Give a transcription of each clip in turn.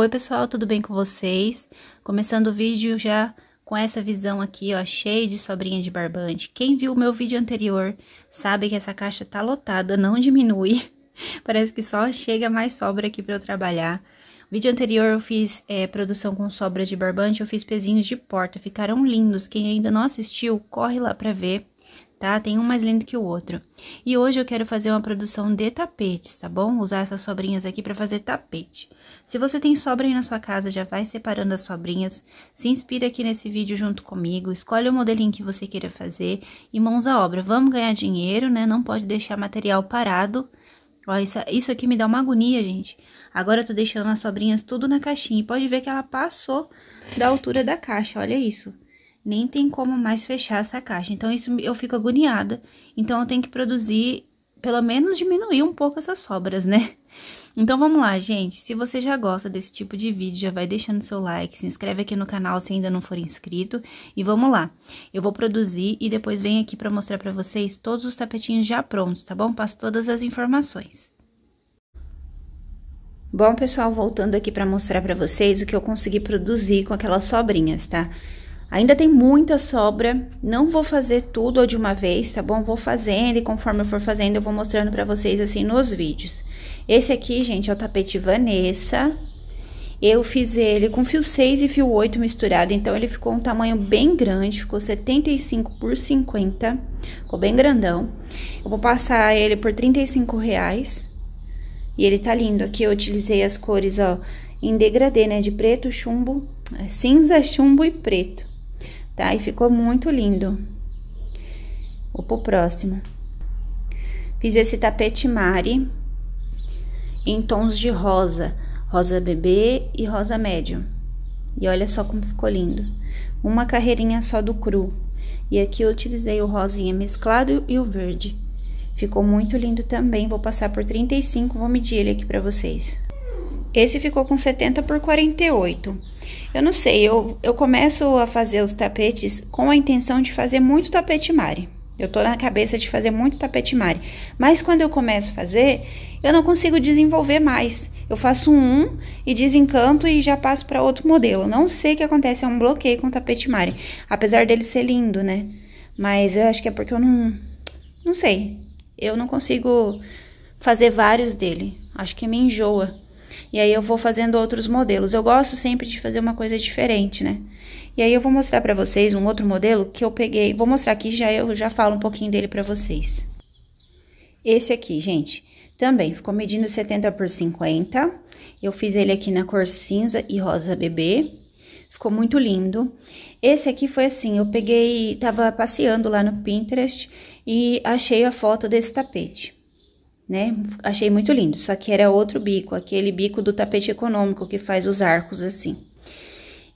Oi pessoal, tudo bem com vocês? Começando o vídeo já com essa visão aqui, ó, cheio de sobrinha de barbante. Quem viu o meu vídeo anterior sabe que essa caixa tá lotada, não diminui. Parece que só chega mais sobra aqui para eu trabalhar. Vídeo anterior eu fiz é, produção com sobra de barbante, eu fiz pezinhos de porta, ficaram lindos. Quem ainda não assistiu, corre lá para ver tá? Tem um mais lindo que o outro. E hoje eu quero fazer uma produção de tapetes, tá bom? Usar essas sobrinhas aqui para fazer tapete. Se você tem sobra aí na sua casa, já vai separando as sobrinhas, se inspira aqui nesse vídeo junto comigo, escolhe o modelinho que você queira fazer e mãos à obra. Vamos ganhar dinheiro, né? Não pode deixar material parado. Ó, isso, isso aqui me dá uma agonia, gente. Agora eu tô deixando as sobrinhas tudo na caixinha e pode ver que ela passou da altura da caixa, olha isso nem tem como mais fechar essa caixa. Então, isso eu fico agoniada. Então, eu tenho que produzir, pelo menos diminuir um pouco essas sobras, né? Então, vamos lá, gente. Se você já gosta desse tipo de vídeo, já vai deixando seu like, se inscreve aqui no canal se ainda não for inscrito. E vamos lá. Eu vou produzir e depois venho aqui para mostrar para vocês todos os tapetinhos já prontos, tá bom? Passo todas as informações. Bom, pessoal, voltando aqui para mostrar para vocês o que eu consegui produzir com aquelas sobrinhas, tá? Ainda tem muita sobra, não vou fazer tudo de uma vez, tá bom? Vou fazendo e conforme eu for fazendo eu vou mostrando pra vocês assim nos vídeos. Esse aqui, gente, é o tapete Vanessa. Eu fiz ele com fio 6 e fio 8 misturado, então ele ficou um tamanho bem grande, ficou 75 por 50, ficou bem grandão. Eu vou passar ele por 35 reais. E ele tá lindo, aqui eu utilizei as cores, ó, em degradê, né, de preto, chumbo, é, cinza, chumbo e preto tá? E ficou muito lindo. Vou pro próximo. Fiz esse tapete Mari em tons de rosa, rosa bebê e rosa médio. E olha só como ficou lindo. Uma carreirinha só do cru. E aqui eu utilizei o rosinha mesclado e o verde. Ficou muito lindo também, vou passar por 35, vou medir ele aqui pra vocês. Esse ficou com 70 por 48. Eu não sei, eu, eu começo a fazer os tapetes com a intenção de fazer muito tapete mari. Eu tô na cabeça de fazer muito tapete mari. Mas quando eu começo a fazer, eu não consigo desenvolver mais. Eu faço um e desencanto e já passo para outro modelo. Não sei o que acontece, é um bloqueio com o tapete mari. Apesar dele ser lindo, né? Mas eu acho que é porque eu não... Não sei. Eu não consigo fazer vários dele. Acho que me enjoa. E aí eu vou fazendo outros modelos. Eu gosto sempre de fazer uma coisa diferente, né? E aí eu vou mostrar para vocês um outro modelo que eu peguei. Vou mostrar aqui, já eu já falo um pouquinho dele para vocês. Esse aqui, gente, também ficou medindo 70 por 50. Eu fiz ele aqui na cor cinza e rosa bebê. Ficou muito lindo. Esse aqui foi assim, eu peguei, tava passeando lá no Pinterest e achei a foto desse tapete né? Achei muito lindo, só que era outro bico, aquele bico do tapete econômico que faz os arcos assim.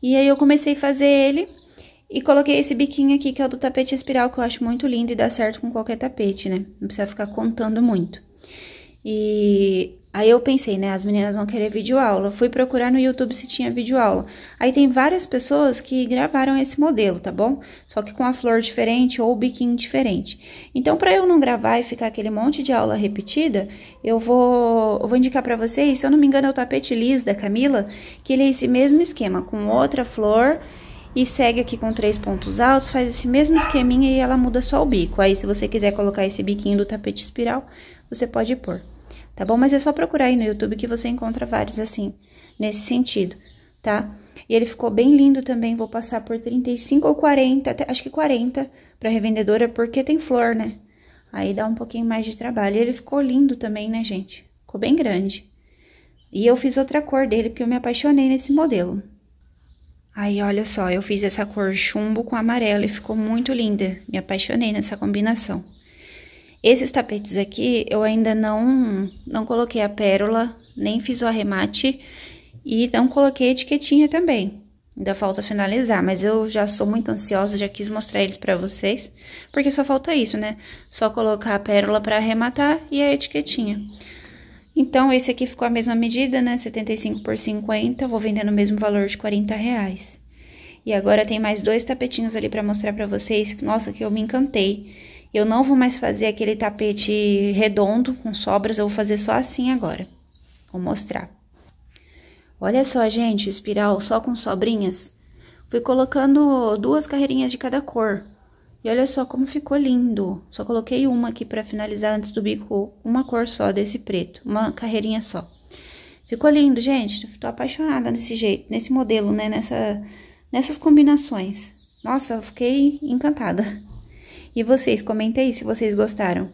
E aí eu comecei a fazer ele e coloquei esse biquinho aqui que é o do tapete espiral, que eu acho muito lindo e dá certo com qualquer tapete, né? Não precisa ficar contando muito. E Aí eu pensei, né, as meninas vão querer vídeo aula. Fui procurar no YouTube se tinha vídeo aula. Aí tem várias pessoas que gravaram esse modelo, tá bom? Só que com a flor diferente ou o biquinho diferente. Então, para eu não gravar e ficar aquele monte de aula repetida, eu vou, eu vou indicar para vocês, se eu não me engano, é o tapete lis da Camila, que ele é esse mesmo esquema, com outra flor e segue aqui com três pontos altos, faz esse mesmo esqueminha e ela muda só o bico. Aí, se você quiser colocar esse biquinho do tapete espiral, você pode pôr tá bom? Mas é só procurar aí no YouTube que você encontra vários assim, nesse sentido, tá? E ele ficou bem lindo também, vou passar por 35 ou 40, até, acho que 40 pra revendedora, porque tem flor, né? Aí dá um pouquinho mais de trabalho. E ele ficou lindo também, né, gente? Ficou bem grande. E eu fiz outra cor dele, porque eu me apaixonei nesse modelo. Aí, olha só, eu fiz essa cor chumbo com amarelo e ficou muito linda. Me apaixonei nessa combinação. Esses tapetes aqui, eu ainda não, não coloquei a pérola, nem fiz o arremate e não coloquei a etiquetinha também. Ainda falta finalizar, mas eu já sou muito ansiosa, já quis mostrar eles pra vocês, porque só falta isso, né? Só colocar a pérola pra arrematar e a etiquetinha. Então, esse aqui ficou a mesma medida, né? 75 por 50, vou vender no mesmo valor de 40 reais. E agora tem mais dois tapetinhos ali pra mostrar pra vocês, nossa, que eu me encantei. Eu não vou mais fazer aquele tapete redondo com sobras, eu vou fazer só assim agora. Vou mostrar. Olha só, gente, espiral só com sobrinhas. Fui colocando duas carreirinhas de cada cor. E olha só como ficou lindo. Só coloquei uma aqui pra finalizar antes do bico, uma cor só desse preto, uma carreirinha só. Ficou lindo, gente. Tô apaixonada nesse jeito, nesse modelo, né? Nessa, nessas combinações. Nossa, eu fiquei encantada. E vocês, comentei se vocês gostaram.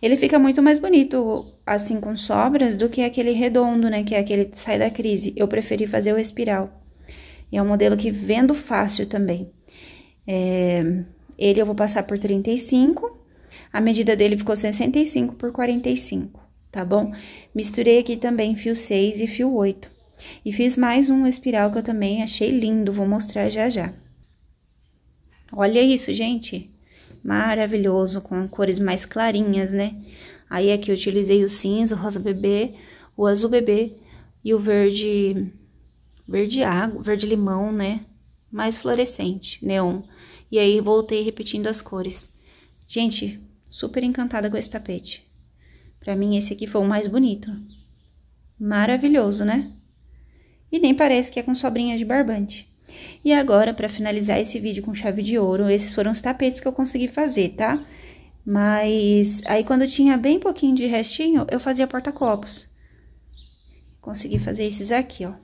Ele fica muito mais bonito, assim, com sobras, do que aquele redondo, né? Que é aquele que sai da crise. Eu preferi fazer o espiral. E é um modelo que vendo fácil também. É, ele eu vou passar por 35. A medida dele ficou 65 por 45, tá bom? Misturei aqui também fio 6 e fio 8. E fiz mais um espiral que eu também achei lindo, vou mostrar já já. Olha isso, gente maravilhoso, com cores mais clarinhas, né? Aí aqui eu utilizei o cinza, o rosa bebê, o azul bebê e o verde, verde água, verde limão, né? Mais fluorescente, neon. E aí voltei repetindo as cores. Gente, super encantada com esse tapete. Pra mim esse aqui foi o mais bonito. Maravilhoso, né? E nem parece que é com sobrinha de barbante. E agora, para finalizar esse vídeo com chave de ouro, esses foram os tapetes que eu consegui fazer, tá? Mas aí quando tinha bem pouquinho de restinho, eu fazia porta-copos. Consegui fazer esses aqui, ó.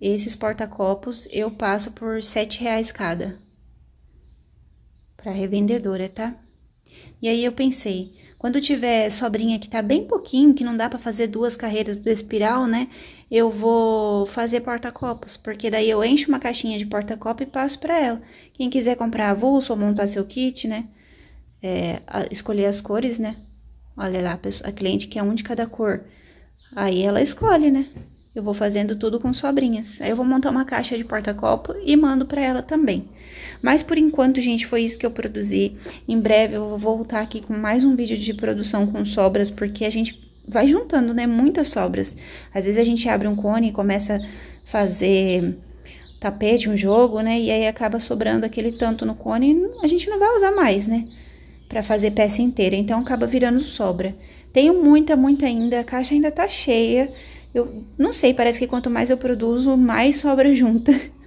Esses porta-copos eu passo por sete reais cada. Pra revendedora, tá? E aí eu pensei, quando tiver sobrinha que tá bem pouquinho, que não dá para fazer duas carreiras do espiral, né? Eu vou fazer porta-copos, porque daí eu encho uma caixinha de porta-copo e passo para ela. Quem quiser comprar avulso ou montar seu kit, né? É, escolher as cores, né? Olha lá, a, pessoa, a cliente quer um de cada cor. Aí ela escolhe, né? Eu vou fazendo tudo com sobrinhas. Aí eu vou montar uma caixa de porta-copo e mando para ela também. Mas por enquanto, gente, foi isso que eu produzi. Em breve eu vou voltar aqui com mais um vídeo de produção com sobras, porque a gente vai juntando, né, muitas sobras. Às vezes a gente abre um cone e começa a fazer tapete, um jogo, né, e aí acaba sobrando aquele tanto no cone e a gente não vai usar mais, né, pra fazer peça inteira. Então acaba virando sobra. Tenho muita, muita ainda, a caixa ainda tá cheia. Eu não sei, parece que quanto mais eu produzo, mais sobra junta.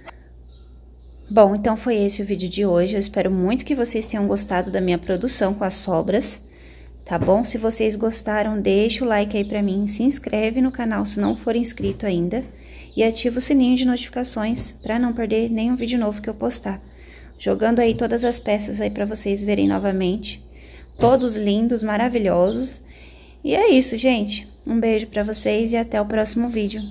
Bom, então foi esse o vídeo de hoje. Eu espero muito que vocês tenham gostado da minha produção com as sobras, tá bom? Se vocês gostaram, deixa o like aí pra mim, se inscreve no canal se não for inscrito ainda e ativa o sininho de notificações pra não perder nenhum vídeo novo que eu postar. Jogando aí todas as peças aí pra vocês verem novamente. Todos lindos, maravilhosos. E é isso, gente. Um beijo pra vocês e até o próximo vídeo.